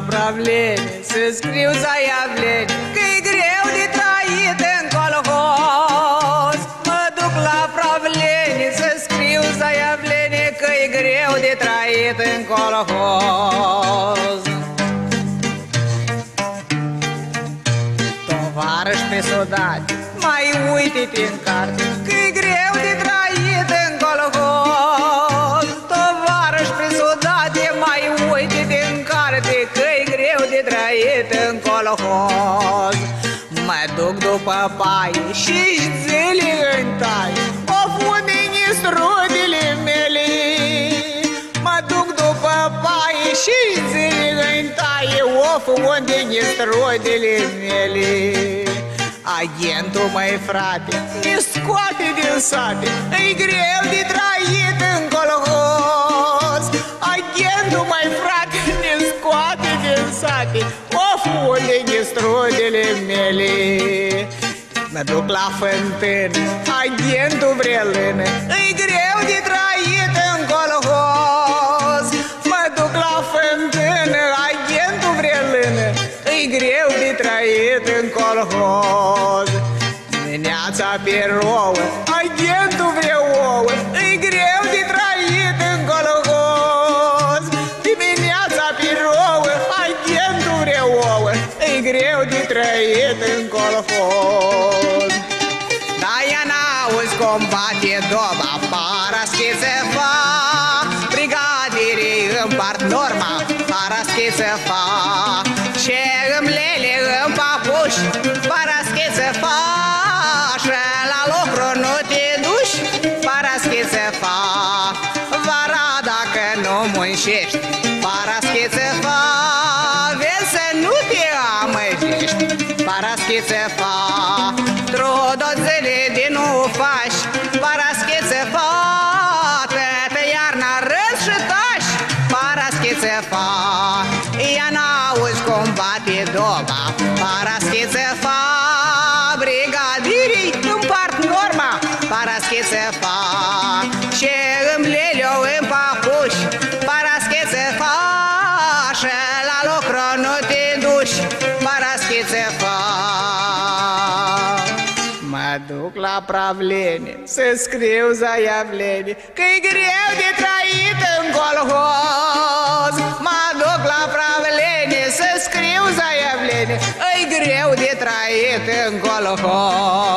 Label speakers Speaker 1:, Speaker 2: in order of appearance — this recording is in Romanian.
Speaker 1: правление Să scriu заявление Că-i greu de trăit în colhoz Mă duc la правление Să scriu заявление Că-i greu de trăit în colhoz Tovarăș pe sodat Mai uite-te în carte Că-i greu trăit în colhoz Mă duc după baie și zile în taie Of, unde strudele mele Mă duc după baie și zile în taie Of, unde strudele mele Agentul, măi frate, ne scoate din sate E greu de trăit în colhoz Agentul, măi frate, unde strudele mele Mă duc la fântână, agentul vrelână E greu de trăit în colhoz Mă duc la fântână, agentul vrelână E greu de trăit în colhoz Dimineața pe rouă, agentul greu de trăit în colhoz Da, ea n-auzi cum bate doba Paraschi se fa Brigadirii împart norma Paraschi se fa Ce îmi lele în papuși Paraschi se fa Și la lucru nu te duci Paraschi se fa Vara dacă nu muncești se fa Trudozele de nu faci Paraschi se fa Toată iarna râs și tași Paraschi se fa Ea n-auzi cum bate doba Paraschi duc la pravlene Să scriu zaiavlene Că-i greu de trăit în colhoz. Mă duc la pravlene Să scriu zaiavlene Îi greu de trăit în colhoz.